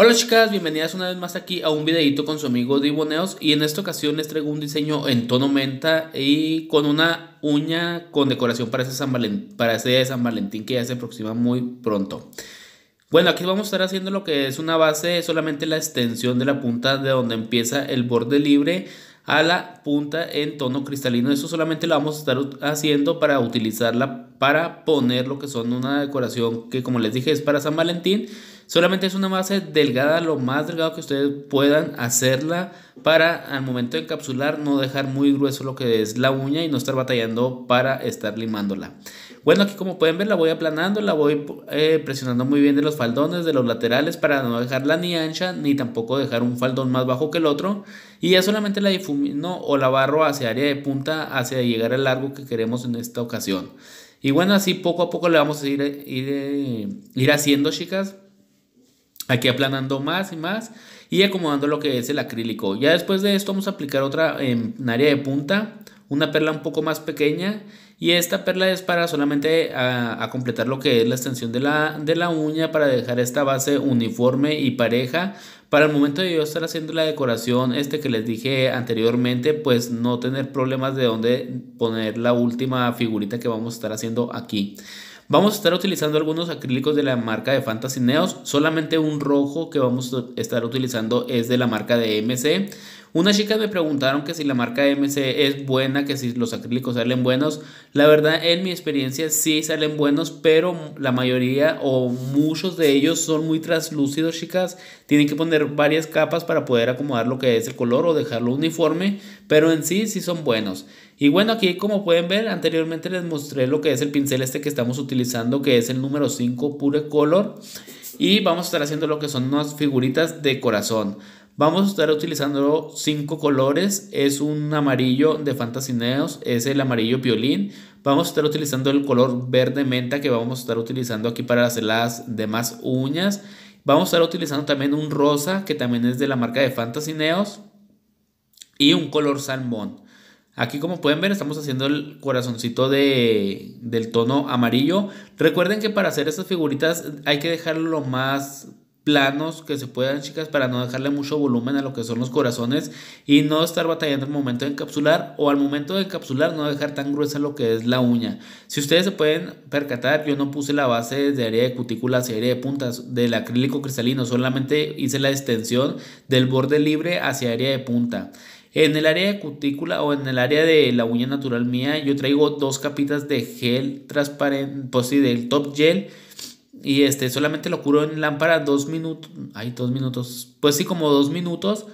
Hola chicas, bienvenidas una vez más aquí a un videito con su amigo Diboneos y en esta ocasión les traigo un diseño en tono menta y con una uña con decoración para ese, San Valentín, para San Valentín que ya se aproxima muy pronto. Bueno, aquí vamos a estar haciendo lo que es una base, solamente la extensión de la punta de donde empieza el borde libre a la punta en tono cristalino. Eso solamente lo vamos a estar haciendo para utilizarla para poner lo que son una decoración que como les dije es para San Valentín Solamente es una base delgada, lo más delgado que ustedes puedan hacerla para al momento de encapsular no dejar muy grueso lo que es la uña y no estar batallando para estar limándola. Bueno, aquí como pueden ver la voy aplanando, la voy eh, presionando muy bien de los faldones, de los laterales para no dejarla ni ancha ni tampoco dejar un faldón más bajo que el otro. Y ya solamente la difumino o la barro hacia área de punta hacia llegar al largo que queremos en esta ocasión. Y bueno, así poco a poco le vamos a ir, ir, ir haciendo, chicas aquí aplanando más y más y acomodando lo que es el acrílico. Ya después de esto vamos a aplicar otra en área de punta, una perla un poco más pequeña y esta perla es para solamente a, completar lo que es la extensión de la, de la uña para dejar esta base uniforme y pareja. Para el momento de yo estar haciendo la decoración este que les dije anteriormente, pues no tener problemas de dónde poner la última figurita que vamos a estar haciendo aquí. Vamos a estar utilizando algunos acrílicos de la marca de Fantasy Neos. Solamente un rojo que vamos a estar utilizando es de la marca de MC. Unas chicas me preguntaron que si la marca MC es buena, que si los acrílicos salen buenos. La verdad, en mi experiencia sí salen buenos, pero la mayoría o muchos de ellos son muy translúcidos, chicas. Tienen que poner varias capas para poder acomodar lo que es el color o dejarlo uniforme, pero en sí sí son buenos. Y bueno, aquí como pueden ver, anteriormente les mostré lo que es el pincel este que estamos utilizando, que es el número 5 Pure Color. Y vamos a estar haciendo lo que son unas figuritas de corazón. Vamos a estar utilizando cinco colores. Es un amarillo de Fantasineos, es el amarillo violín. Vamos a estar utilizando el color verde menta que vamos a estar utilizando aquí para hacer las demás uñas. Vamos a estar utilizando también un rosa que también es de la marca de Fantasineos. Y un color salmón. Aquí como pueden ver estamos haciendo el corazoncito de, del tono amarillo. Recuerden que para hacer estas figuritas hay que dejarlo lo más planos que se puedan chicas para no dejarle mucho volumen a lo que son los corazones y no estar batallando el momento de encapsular o al momento de encapsular no dejar tan gruesa lo que es la uña. Si ustedes se pueden percatar yo no puse la base de área de cutícula hacia área de puntas del acrílico cristalino solamente hice la extensión del borde libre hacia área de punta. En el área de cutícula o en el área de la uña natural mía, yo traigo dos capitas de gel transparente, pues sí, del top gel. Y este solamente lo curo en lámpara dos minutos. Ay, dos minutos. Pues sí, como dos minutos.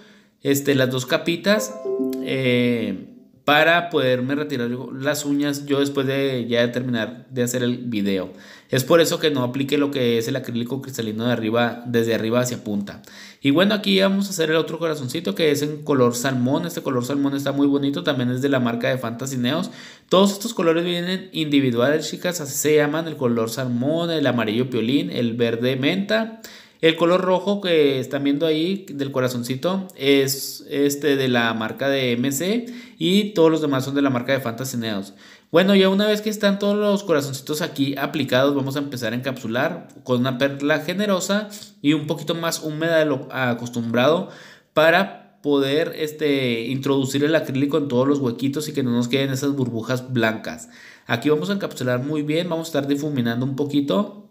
Este, las dos capitas. Eh, para poderme retirar las uñas yo después de ya terminar de hacer el video. Es por eso que no aplique lo que es el acrílico cristalino de arriba, desde arriba hacia punta. Y bueno, aquí vamos a hacer el otro corazoncito que es en color salmón. Este color salmón está muy bonito, también es de la marca de Fantasy Neos. Todos estos colores vienen individuales, chicas, así se llaman, el color salmón, el amarillo piolín, el verde menta. El color rojo que están viendo ahí del corazoncito es este de la marca de MC y todos los demás son de la marca de Fantasy Neos. Bueno, ya una vez que están todos los corazoncitos aquí aplicados, vamos a empezar a encapsular con una perla generosa y un poquito más húmeda de lo acostumbrado para poder este, introducir el acrílico en todos los huequitos y que no nos queden esas burbujas blancas. Aquí vamos a encapsular muy bien, vamos a estar difuminando un poquito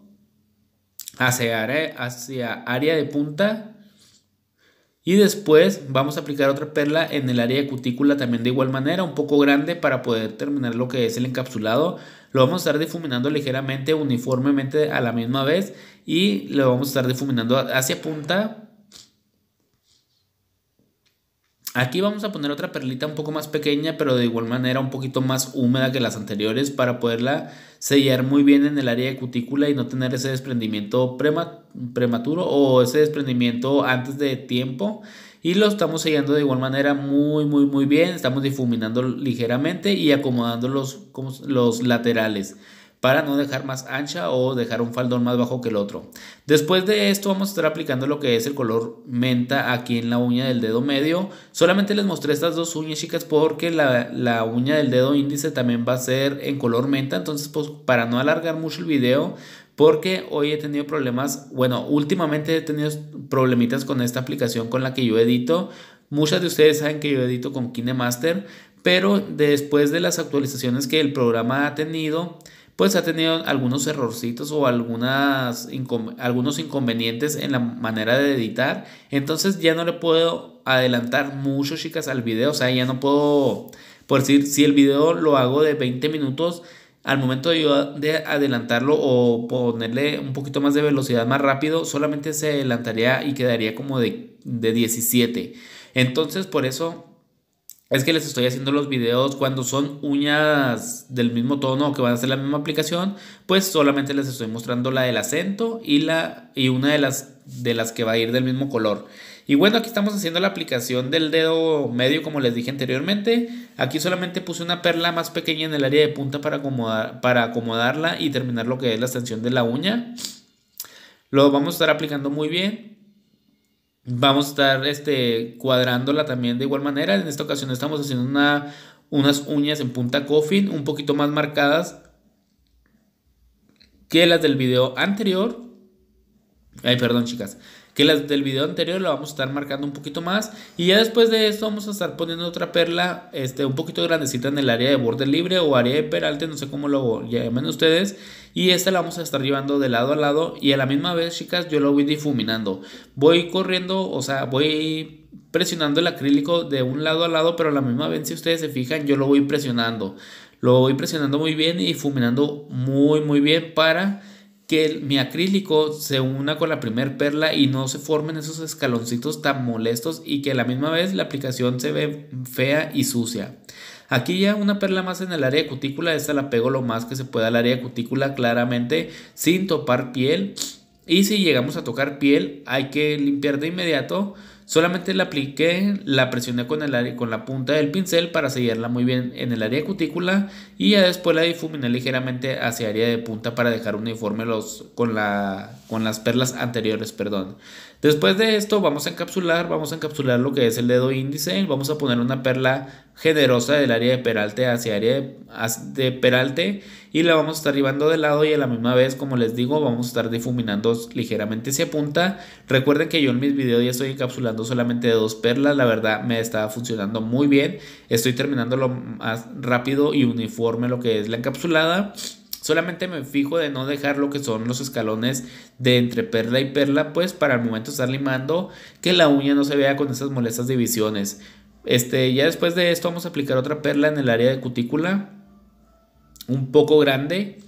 hacia área, hacia área de punta. Y después vamos a aplicar otra perla en el área de cutícula también de igual manera, un poco grande para poder terminar lo que es el encapsulado. Lo vamos a estar difuminando ligeramente, uniformemente a la misma vez y lo vamos a estar difuminando hacia punta Aquí vamos a poner otra perlita un poco más pequeña, pero de igual manera un poquito más húmeda que las anteriores para poderla sellar muy bien en el área de cutícula y no tener ese desprendimiento prematuro o ese desprendimiento antes de tiempo. Y lo estamos sellando de igual manera muy, muy, muy bien. Estamos difuminando ligeramente y acomodando los, los laterales para no dejar más ancha o dejar un faldón más bajo que el otro. Después de esto vamos a estar aplicando lo que es el color menta aquí en la uña del dedo medio. Solamente les mostré estas dos uñas chicas porque la, la uña del dedo índice también va a ser en color menta. Entonces pues para no alargar mucho el video porque hoy he tenido problemas, bueno, últimamente he tenido problemitas con esta aplicación con la que yo edito. Muchas de ustedes saben que yo edito con KineMaster, pero después de las actualizaciones que el programa ha tenido, pues ha tenido algunos errorcitos o algunas algunos inconvenientes en la manera de editar. Entonces ya no le puedo adelantar mucho, chicas, al video. O sea, ya no puedo, por decir, si el video lo hago de 20 minutos, al momento de, de adelantarlo o ponerle un poquito más de velocidad más rápido, solamente se adelantaría y quedaría como de, de 17. Entonces, por eso es que les estoy haciendo los videos cuando son uñas del mismo tono o que van a ser la misma aplicación, pues solamente les estoy mostrando la del acento y, la, y una de las, de las que va a ir del mismo color. Y bueno, aquí estamos haciendo la aplicación del dedo medio como les dije anteriormente. Aquí solamente puse una perla más pequeña en el área de punta para, acomodar, para acomodarla y terminar lo que es la extensión de la uña. Lo vamos a estar aplicando muy bien. Vamos a estar este, cuadrándola también de igual manera. En esta ocasión estamos haciendo una, unas uñas en punta coffin un poquito más marcadas que las del video anterior. Ay, perdón, chicas. Que las del video anterior la vamos a estar marcando un poquito más y ya después de esto vamos a estar poniendo otra perla este, un poquito grandecita en el área de borde libre o área de peralte, no sé cómo lo llamen ustedes y esta la vamos a estar llevando de lado a lado y a la misma vez chicas yo lo voy difuminando. Voy corriendo, o sea, voy presionando el acrílico de un lado a lado pero a la misma vez si ustedes se fijan yo lo voy presionando. Lo voy presionando muy bien y difuminando muy muy bien para que mi acrílico se una con la primer perla y no se formen esos escaloncitos tan molestos y que a la misma vez la aplicación se ve fea y sucia. Aquí ya una perla más en el área de cutícula, esta la pego lo más que se pueda al área de cutícula claramente sin topar piel y si llegamos a tocar piel hay que limpiar de inmediato Solamente la apliqué, la presioné con, el, con la punta del pincel para sellarla muy bien en el área cutícula y ya después la difuminé ligeramente hacia área de punta para dejar uniforme los, con, la, con las perlas anteriores. Perdón. Después de esto vamos a encapsular, vamos a encapsular lo que es el dedo índice, vamos a poner una perla generosa del área de peralte hacia área de, peralte y la vamos a estar llevando de lado y a la misma vez como les digo vamos a estar difuminando ligeramente hacia punta. Recuerden que yo en mis videos ya estoy encapsulando solamente dos perlas la verdad me está funcionando muy bien. Estoy terminando lo más rápido y uniforme lo que es la encapsulada Solamente me fijo de no dejar lo que son los escalones de entre perla y perla, pues para el momento estar limando, que la uña no se vea con esas molestas divisiones. Este, ya después de esto vamos a aplicar otra perla en el área de cutícula, un poco grande.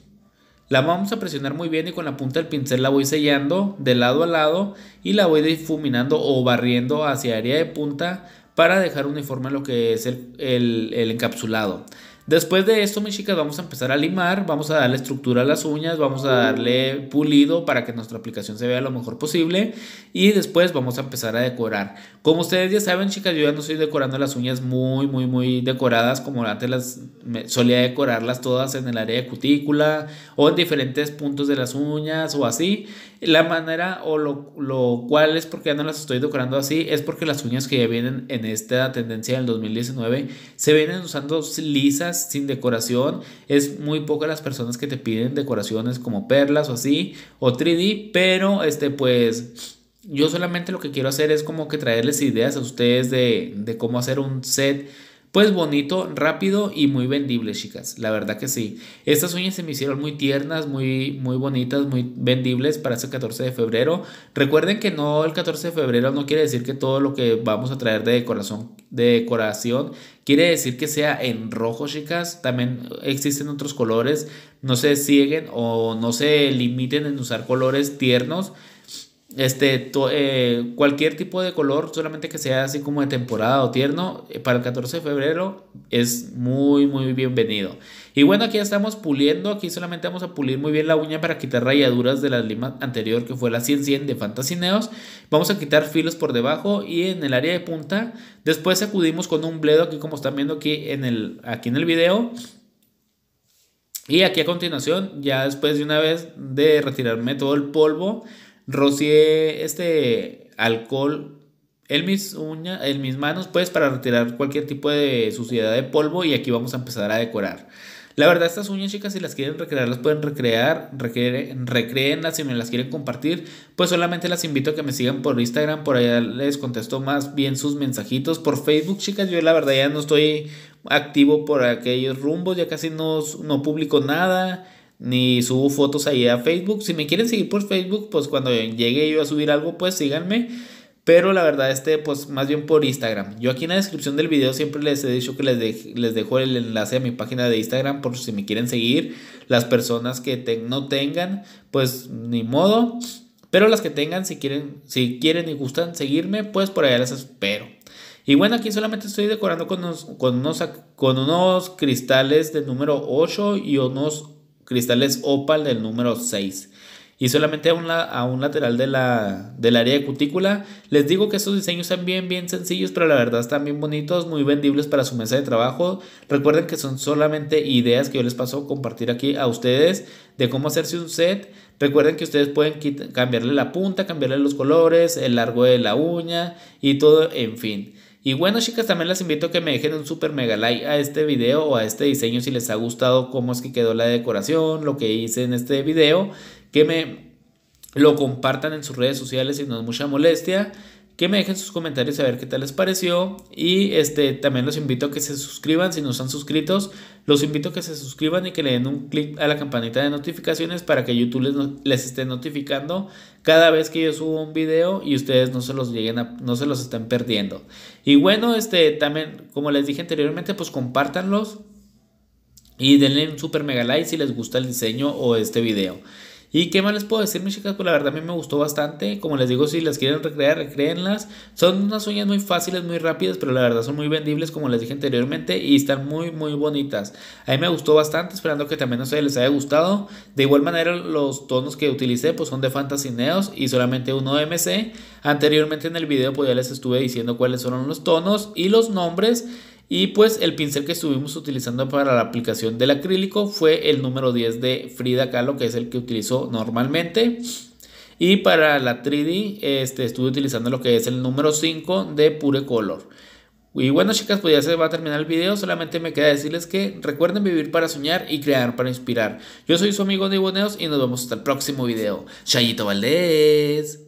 La vamos a presionar muy bien y con la punta del pincel la voy sellando de lado a lado y la voy difuminando o barriendo hacia área de punta para dejar uniforme lo que es el, el encapsulado. Después de esto, mis chicas, vamos a empezar a limar, vamos a darle estructura a las uñas, vamos a darle pulido para que nuestra aplicación se vea lo mejor posible y después vamos a empezar a decorar. Como ustedes ya saben, chicas, yo ya no estoy decorando las uñas muy, muy, muy decoradas como antes las solía decorarlas todas en el área de cutícula o en diferentes puntos de las uñas o así. La manera o lo, lo cual es porque ya no las estoy decorando así es porque las uñas que ya vienen en esta tendencia del 2019 se vienen usando lisas sin decoración. Es muy pocas las personas que te piden decoraciones como perlas o así o 3D, pero este pues yo solamente lo que quiero hacer es como que traerles ideas a ustedes de, de cómo hacer un set pues bonito, rápido y muy vendible, chicas. La verdad que sí. Estas uñas se me hicieron muy tiernas, muy, muy bonitas, muy vendibles para ese 14 de febrero. Recuerden que no el 14 de febrero no quiere decir que todo lo que vamos a traer de decoración, de decoración quiere decir que sea en rojo, chicas. También existen otros colores. No se siguen o no se limiten en usar colores tiernos este, eh, cualquier tipo de color, solamente que sea así como de temporada o tierno, eh, para el 14 de febrero es muy, muy bienvenido. Y bueno, aquí ya estamos puliendo, aquí solamente vamos a pulir muy bien la uña para quitar rayaduras de la lima anterior que fue la 100 100 de Fantasineos. Vamos a quitar filos por debajo y en el área de punta. Después acudimos con un bledo aquí como están viendo aquí en el, aquí en el video. Y aquí a continuación, ya después de una vez de retirarme todo el polvo, rocié este alcohol en mis uñas, en mis manos, pues para retirar cualquier tipo de suciedad de polvo y aquí vamos a empezar a decorar. La verdad, estas uñas, chicas, si las quieren recrear, las pueden recrear, recreenlas si me las quieren compartir, pues solamente las invito a que me sigan por Instagram, por allá les contesto más bien sus mensajitos. Por Facebook, chicas, yo la verdad ya no estoy activo por aquellos rumbos, ya casi no, no publico nada ni subo fotos ahí a Facebook. Si me quieren seguir por Facebook, pues cuando llegue yo a subir algo, pues síganme. Pero la verdad, este, pues más bien por Instagram. Yo aquí en la descripción del video siempre les he dicho que les, les dejo el enlace a mi página de Instagram por si me quieren seguir. Las personas que no tengan, pues ni modo. Pero las que tengan, si quieren, si quieren y gustan seguirme, pues por allá les espero. Y bueno, aquí solamente estoy decorando con unos, con unos, con unos cristales del número 8 y unos cristales opal del número 6 y solamente a un, a un lateral de la, del área de cutícula. Les digo que estos diseños están bien, bien sencillos, pero la verdad están bien bonitos, muy vendibles para su mesa de trabajo. Recuerden que son solamente ideas que yo les paso a compartir aquí a ustedes de cómo hacerse un set. Recuerden que ustedes pueden cambiarle la punta, cambiarle los colores, el largo de la uña y todo, en fin. Y bueno chicas, también les invito a que me dejen un super mega like a este video o a este diseño si les ha gustado cómo es que quedó la decoración, lo que hice en este video que me lo compartan en sus redes sociales si no es mucha molestia, que me dejen sus comentarios a ver qué tal les pareció y este también los invito a que se suscriban si no están suscritos, los invito a que se suscriban y que le den un clic a la campanita de notificaciones para que YouTube les, esté notificando cada vez que yo subo un video y ustedes no se los lleguen a, no se los estén perdiendo. Y bueno, este también como les dije anteriormente, pues compártanlos y denle un super mega like si les gusta el diseño o este video. ¿Y qué más les puedo decir, mis chicas? Pues la verdad a mí me gustó bastante. Como les digo, si las quieren recrear, recréenlas. Son unas uñas muy fáciles, muy rápidas, pero la verdad son muy vendibles, como les dije anteriormente, y están muy, muy bonitas. A mí me gustó bastante, esperando que también a les haya gustado. De igual manera, los tonos que utilicé pues son de Fantasy Neos y solamente uno MC. Anteriormente en el video pues ya les estuve diciendo cuáles son los tonos y los nombres. Y pues el pincel que estuvimos utilizando para la aplicación del acrílico fue el número 10 de Frida Kahlo, que es el que utilizo normalmente. Y para la 3D este, estuve utilizando lo que es el número 5 de Pure Color. Y bueno chicas, pues ya se va a terminar el video. Solamente me queda decirles que recuerden vivir para soñar y crear para inspirar. Yo soy su amigo de Boneos y nos vemos hasta el próximo video. Chayito Valdés.